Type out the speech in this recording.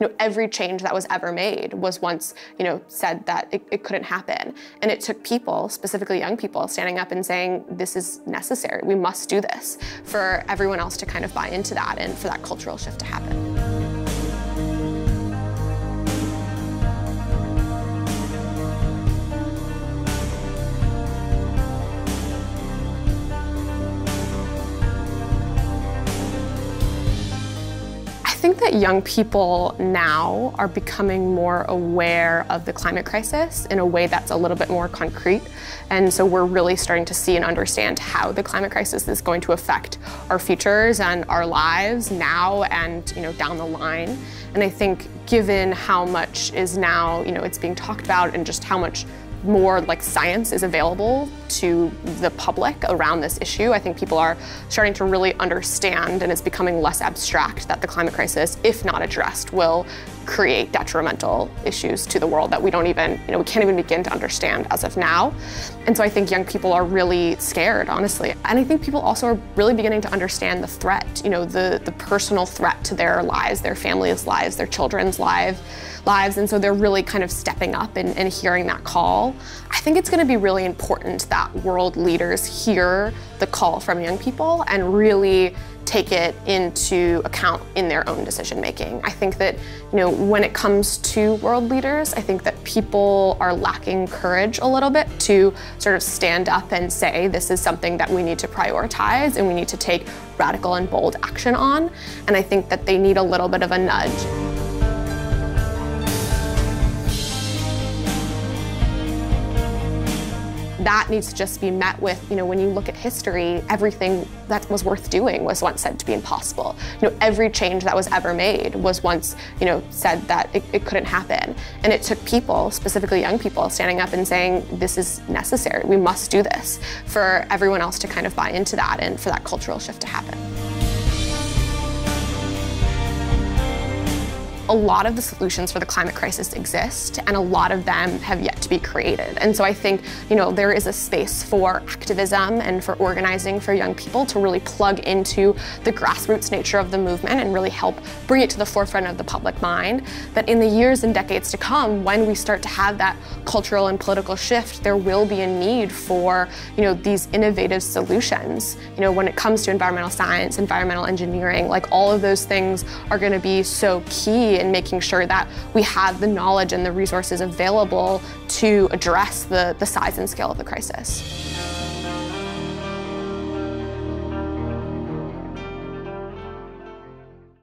You know, every change that was ever made was once, you know, said that it, it couldn't happen. And it took people, specifically young people, standing up and saying, this is necessary, we must do this, for everyone else to kind of buy into that and for that cultural shift to happen. Think that young people now are becoming more aware of the climate crisis in a way that's a little bit more concrete. And so we're really starting to see and understand how the climate crisis is going to affect our futures and our lives now and you know down the line. And I think given how much is now, you know, it's being talked about and just how much more like science is available to the public around this issue. I think people are starting to really understand and it's becoming less abstract that the climate crisis, if not addressed, will create detrimental issues to the world that we don't even, you know, we can't even begin to understand as of now. And so I think young people are really scared, honestly. And I think people also are really beginning to understand the threat, you know, the, the personal threat to their lives, their families' lives, their children's lives lives, and so they're really kind of stepping up and, and hearing that call. I think it's going to be really important that world leaders hear the call from young people and really take it into account in their own decision making. I think that, you know, when it comes to world leaders, I think that people are lacking courage a little bit to sort of stand up and say this is something that we need to prioritize and we need to take radical and bold action on. And I think that they need a little bit of a nudge. That needs to just be met with, you know, when you look at history, everything that was worth doing was once said to be impossible. You know, every change that was ever made was once, you know, said that it, it couldn't happen. And it took people, specifically young people, standing up and saying, this is necessary, we must do this, for everyone else to kind of buy into that and for that cultural shift to happen. A lot of the solutions for the climate crisis exist and a lot of them have yet to be created. And so I think, you know, there is a space for activism and for organizing for young people to really plug into the grassroots nature of the movement and really help bring it to the forefront of the public mind. That in the years and decades to come, when we start to have that cultural and political shift, there will be a need for, you know, these innovative solutions. You know, when it comes to environmental science, environmental engineering, like all of those things are going to be so key in making sure that we have the knowledge and the resources available to address the, the size and scale of the crisis.